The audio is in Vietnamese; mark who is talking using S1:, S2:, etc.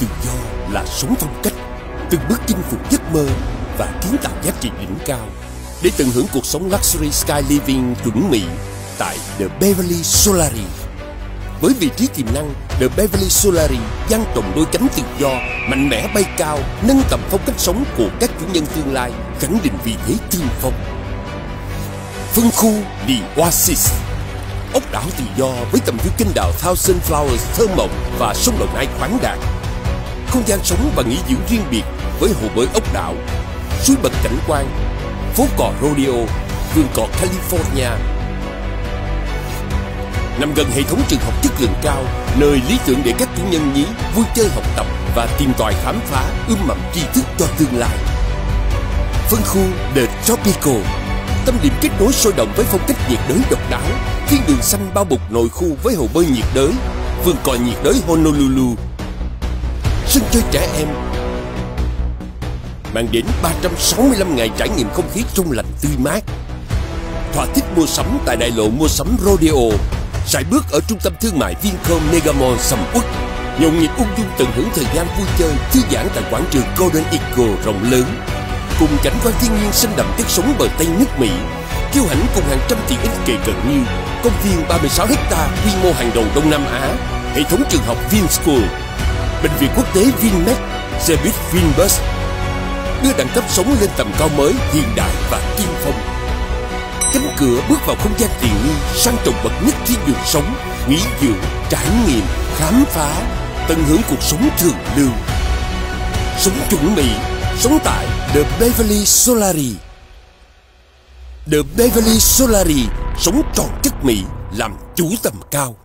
S1: tự do là sống phong cách từng bước chinh phục giấc mơ và kiến tạo giá trị đỉnh cao để tận hưởng cuộc sống luxury sky living chuẩn mỹ tại The Beverly Solari. Với vị trí tiềm năng, The Beverly Solari dang trồng đôi cánh tự do, mạnh mẽ bay cao, nâng tầm phong cách sống của các chủ nhân tương lai, khẳng định vị thế tiên phong. Phân khu The Oasis Ốc đảo tự do với tầm view kinh đảo Thousand Flowers thơ mộng và sông Đồng Nai khoáng đạt. Không gian sống và nghỉ dưỡng riêng biệt với hồ bơi ốc đảo, suối bậc cảnh quan, phố cò rodeo, vườn cỏ California. Nằm gần hệ thống trường học chất lượng cao, nơi lý tưởng để các chủ nhân nhí vui chơi học tập và tìm tòi khám phá ươm mầm tri thức cho tương lai. Phân khu The Tropical tâm điểm kết nối sôi động với phong cách nhiệt đới độc đáo thiên đường xanh bao bọc nội khu với hồ bơi nhiệt đới vườn cò nhiệt đới Honolulu sân chơi trẻ em. Mang đến 365 ngày trải nghiệm không khí trong lành tươi mát. Thỏa thích mua sắm tại đại lộ mua sắm Rodeo. Sải bước ở trung tâm thương mại Vincom Megamall sầm uất. Nhộn nhịp ung dung tận hưởng thời gian vui chơi thư giãn tại quảng trường Golden Eagle rộng lớn. Cùng cảnh quan thiên nhiên xanh đậm chất sống bờ tây nước Mỹ kiêu hãnh cùng hàng trăm tiện ích kề cận như công viên 36 hecta quy mô hàng đầu Đông Nam Á, hệ thống trường học VinSchool, bệnh viện quốc tế Vinmed, xe buýt Vinbus, đưa đẳng cấp sống lên tầm cao mới hiện đại và tiên phong. Cánh cửa bước vào không gian tiện nghi sang trọng bậc nhất thiên đường sống, nghỉ dưỡng, trải nghiệm, khám phá, tận hưởng cuộc sống thường lưu. Sống chuẩn Mỹ, sống tại The Beverly Solari. The Beverly Solari sống tròn chất Mỹ làm chủ tầm cao.